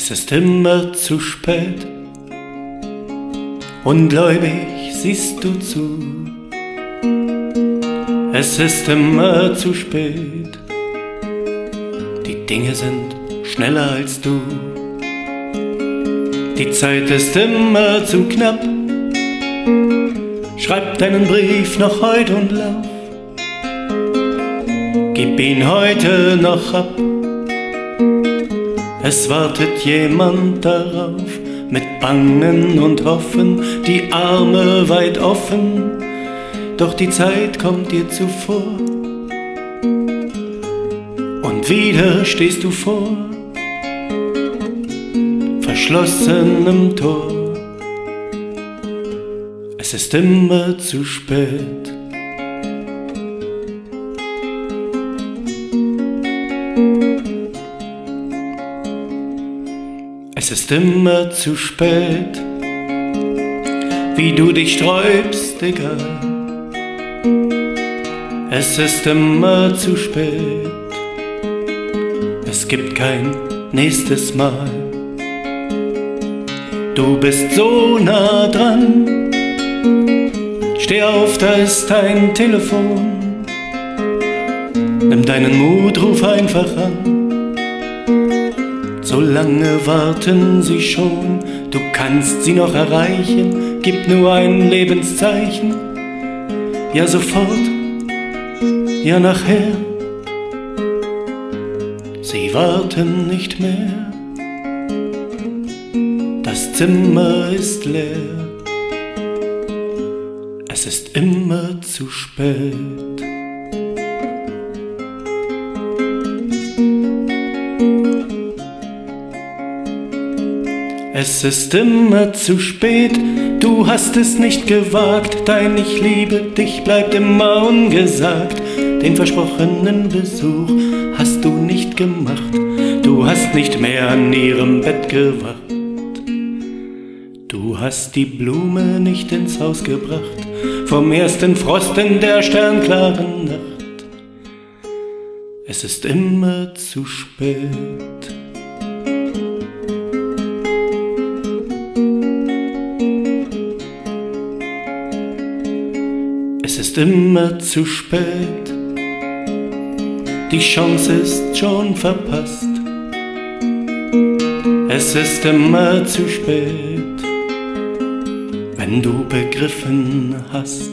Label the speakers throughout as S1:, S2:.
S1: Es ist immer zu spät. Ungläubig siehst du zu. Es ist immer zu spät. Die Dinge sind schneller als du. Die Zeit ist immer zu knapp. Schreib deinen Brief noch heute und lauf. Gib ihn heute noch ab. Es wartet jemand darauf, mit Bangen und Hoffen, die Arme weit offen, doch die Zeit kommt dir zuvor. Und wieder stehst du vor verschlossenem Tor. Es ist immer zu spät. Es ist immer zu spät, wie du dich sträubst, egal. Es ist immer zu spät, es gibt kein nächstes Mal. Du bist so nah dran, steh auf, da ist dein Telefon. Nimm deinen Mut, ruf einfach an. So lange warten sie schon, du kannst sie noch erreichen, gib nur ein Lebenszeichen. Ja, sofort, ja, nachher. Sie warten nicht mehr, das Zimmer ist leer, es ist immer zu spät. Es ist immer zu spät, du hast es nicht gewagt, dein Ich liebe dich bleibt immer ungesagt. Den versprochenen Besuch hast du nicht gemacht, du hast nicht mehr an ihrem Bett gewacht. Du hast die Blume nicht ins Haus gebracht, vom ersten Frost in der sternklaren Nacht. Es ist immer zu spät. Ist immer zu spät, die Chance ist schon verpasst. Es ist immer zu spät, wenn du begriffen hast.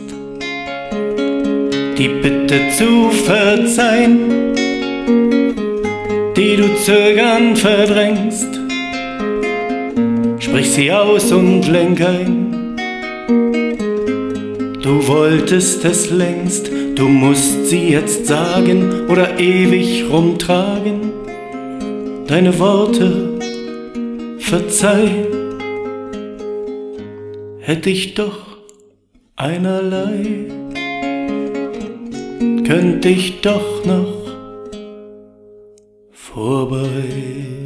S1: Die Bitte zu verzeihen, die du zögern verdrängst, sprich sie aus und lenk ein Du wolltest es längst, du musst sie jetzt sagen oder ewig rumtragen. Deine Worte, verzeih, hätte ich doch einerlei, könnte ich doch noch vorbei.